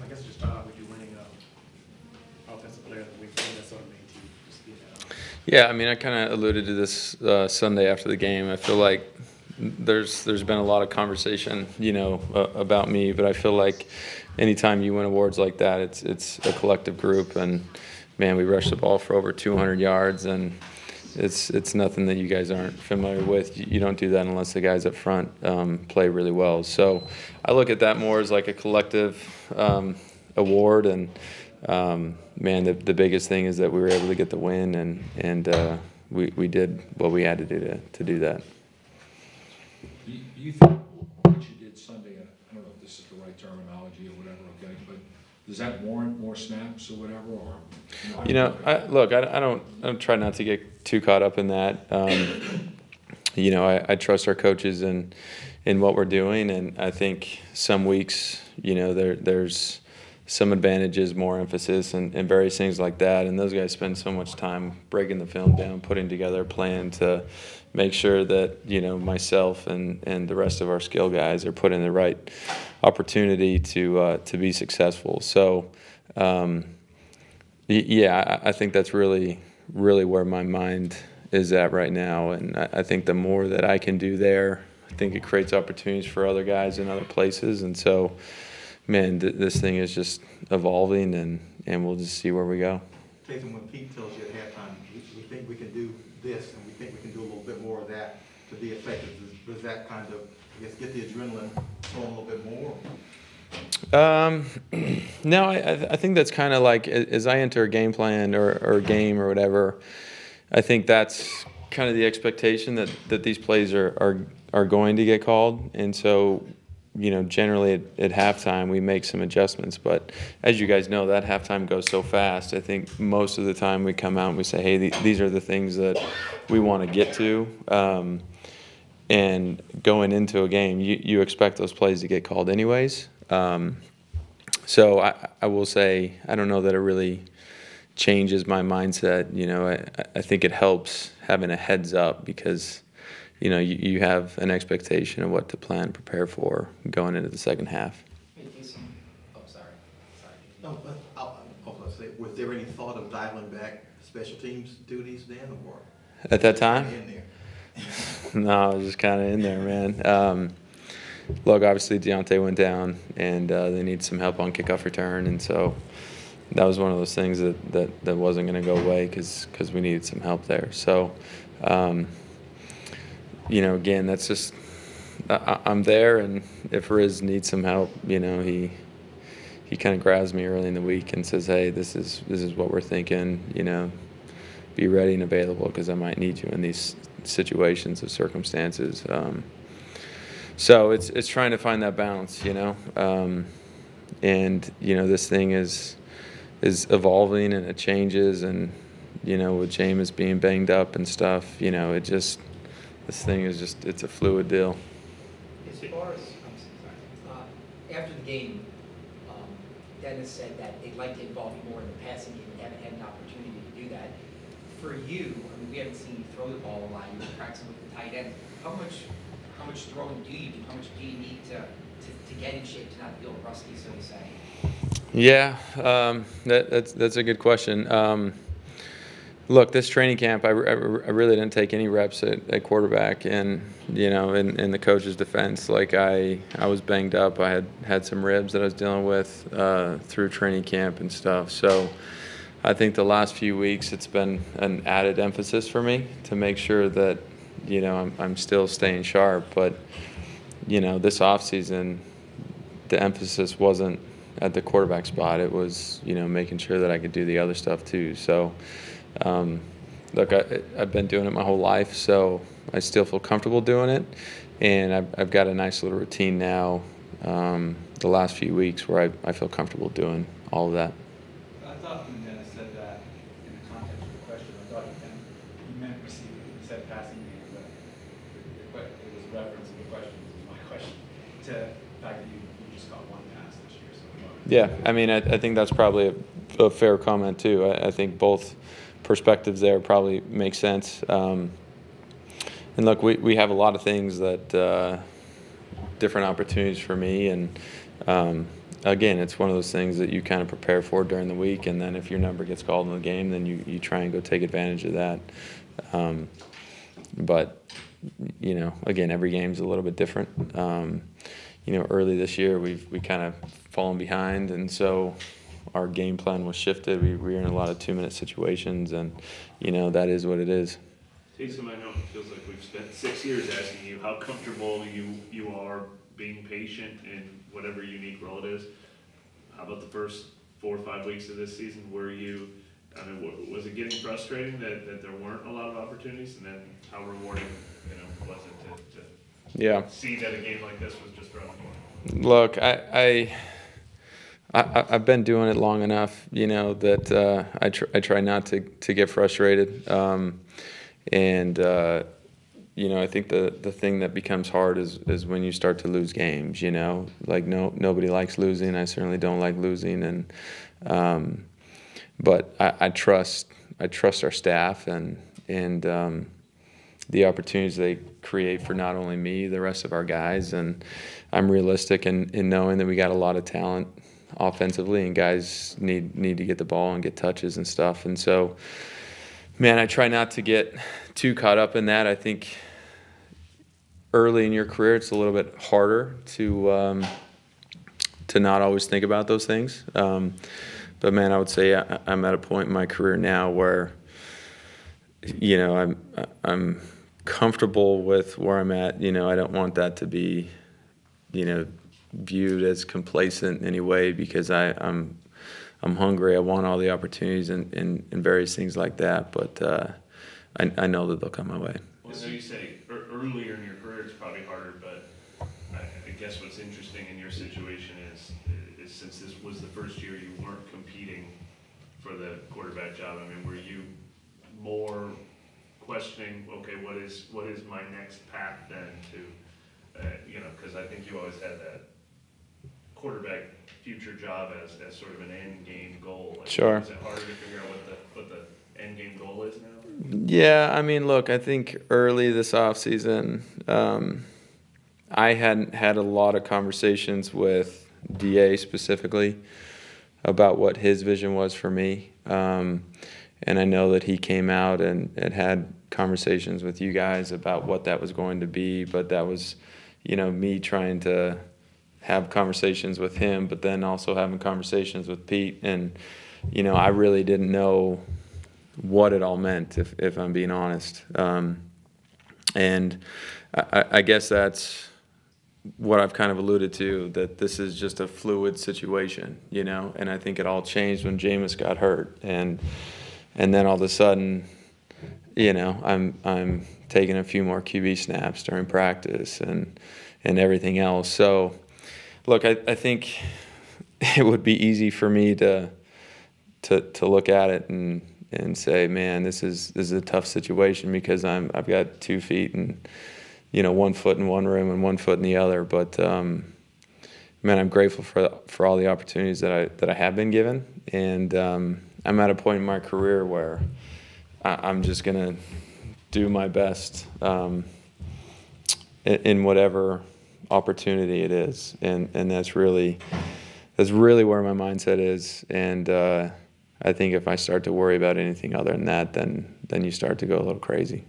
I guess just start with you winning uh, Offensive Player of the Week. Sort of being that? Yeah, I mean, I kind of alluded to this uh, Sunday after the game. I feel like there's there's been a lot of conversation, you know, uh, about me, but I feel like anytime you win awards like that, it's it's a collective group, and man, we rushed the ball for over 200 yards, and it's it's nothing that you guys aren't familiar with. You, don't do that unless the guys up front um, play really well. So I look at that more as like a collective um, award, and um, man, the, the biggest thing is that we were able to get the win, and and uh, we we did what we had to do to to do that. Do you think what you did Sunday, I don't know if this is the right terminology or whatever, okay, but does that warrant more snaps or whatever, or? You know, I, look, I, I don't, I don't try not to get too caught up in that. Um, you know, I, I trust our coaches in, in what we're doing, and I think some weeks, you know, there, there's some advantages, more emphasis, and, and various things like that. And those guys spend so much time breaking the film down, putting together a plan to make sure that you know myself and, and the rest of our skill guys are put in the right opportunity to uh, to be successful. So. Um, Yeah, I think that's really, really where my mind is at right now. And I think the more that I can do there, I think it creates opportunities for other guys in other places. And so, man, th- this thing is just evolving and, and we'll just see where we go. Jason, when Pete tells you at halftime, we, we think we can do this, and we think we can do a little bit more of that to be effective, does, does that kind of, I guess, get the adrenaline flowing a little bit more? Um, no, I, I think that's kind of like as I enter a game plan or, or a game or whatever, I think that's kind of the expectation that, that these plays are, are, are going to get called. And so, you know, generally at, at halftime, we make some adjustments. But as you guys know, that halftime goes so fast. I think most of the time we come out and we say, hey, the, these are the things that we want to get to. Um, and going into a game, you, you expect those plays to get called anyways. Um, so I, I will say I don't know that it really changes my mindset. You know, I, I think it helps having a heads up because you know you, you have an expectation of what to plan, prepare for going into the second half. Oh, sorry, sorry. No, but, I'll, I'll I'll say, was there any thought of dialing back special teams duties then, or? At that time, In there? no, I was just kind of in there, man. Um, look, obviously Deontay went down, and uh, they need some help on kickoff return, and so that was one of those things that that, that wasn't going to go away because we needed some help there. So, um, you know, again, that's just I, I'm there, and if Riz needs some help, you know, he he kind of grabs me early in the week and says, "Hey, this is this is what we're thinking," you know be ready and available because I might need you in these situations of circumstances. Um, so it's it's trying to find that balance, you know. Um, and you know this thing is is evolving and it changes, and you know with Jameis being banged up and stuff, you know it just this thing is just it's a fluid deal. As far as, uh, after the game, um, Dennis said that they'd like to involve you more in the passing game, and haven't had an opportunity to do that. For you, I mean, we haven't seen you throw the ball a lot, you're practicing with the tight end. How much, how much throwing do you do? How much do you need to, to, to get in shape to not feel rusty, so to say? Yeah, um, that, that's that's a good question. Um, look, this training camp, I, I, really didn't take any reps at, at quarterback, and you know, in, in the coach's defense, like I I was banged up. I had had some ribs that I was dealing with uh, through training camp and stuff. So. I think the last few weeks it's been an added emphasis for me to make sure that you know I'm, I'm still staying sharp. But you know this offseason, the emphasis wasn't at the quarterback spot. It was you know making sure that I could do the other stuff too. So um, look, I, I've been doing it my whole life, so I still feel comfortable doing it, and I've, I've got a nice little routine now. Um, the last few weeks where I, I feel comfortable doing all of that. I thought when Dennis said that in the context of the question, I thought he meant, he meant receiving, he said passing game, but it was a reference to the question, this is my question, to the fact that you, you just got one pass this year, so. Yeah, I mean, I, I think that's probably a, a fair comment too. I, I think both perspectives there probably make sense. Um, and look, we, we have a lot of things that uh, different opportunities for me, and um, again, it's one of those things that you kind of prepare for during the week, and then if your number gets called in the game, then you, you try and go take advantage of that. Um, but you know, again, every game's a little bit different. Um, you know, early this year, we've we kind of fallen behind, and so our game plan was shifted. We, we were in a lot of two-minute situations, and you know that is what it is. Taysom, I know it feels like we've spent six years asking you how comfortable you, you are being patient in whatever unique role it is. How about the first four or five weeks of this season? Were you, I mean, was it getting frustrating that, that there weren't a lot of opportunities? And then how rewarding, you know, was it to, Yeah. to see that a game like this was just around the corner? Look, I, I, I, I've been doing it long enough, you know, that uh, I, tr- I try not to, to get frustrated. Um, and, uh, you know, I think the, the thing that becomes hard is, is when you start to lose games, you know, like no, nobody likes losing. I certainly don't like losing. And, um, but I, I trust, I trust our staff and, and, um, the opportunities they create for not only me, the rest of our guys, and I'm realistic in, in knowing that we got a lot of talent offensively, and guys need need to get the ball and get touches and stuff. And so, man, I try not to get too caught up in that. I think early in your career, it's a little bit harder to um, to not always think about those things. Um, but man, I would say I, I'm at a point in my career now where you know, I'm I'm comfortable with where I'm at. You know, I don't want that to be, you know, viewed as complacent in any way because I, I'm I'm hungry. I want all the opportunities and, and, and various things like that. But uh, I, I know that they'll come my way. Well, so you say earlier in your career it's probably harder, but I, I guess what's interesting in your situation is, is since this was the first year you weren't competing for the quarterback job, I mean, were you more questioning, okay, what is, what is my next path then to, uh, you know, because I think you always had that future job as, as sort of an end game goal. Like, Sure. Is it harder to figure out what the, what the end game goal is now? Yeah, I mean, look, I think early this offseason, um, I hadn't had a lot of conversations with DA specifically about what his vision was for me. Um, and I know that he came out and, and had conversations with you guys about what that was going to be, but that was, you know, me trying to have conversations with him, but then also having conversations with Pete. And, you know, I really didn't know what it all meant, if, if I'm being honest. Um, and I, I- guess that's what I've kind of alluded to, that this is just a fluid situation, you know? And I think it all changed when Jameis got hurt. And, and then all of a sudden, you know, I'm, I'm taking a few more QB snaps during practice and, and everything else. So, look, I, I think it would be easy for me to, to, to look at it and, and say, man, this is this is a tough situation because I'm I've got two feet and you know one foot in one room and one foot in the other. But um, man, I'm grateful for for all the opportunities that I that I have been given, and um, I'm at a point in my career where I, I'm just gonna do my best um, in, in whatever opportunity it is, and and that's really that's really where my mindset is, and. Uh, I think if I start to worry about anything other than that, then then you start to go a little crazy.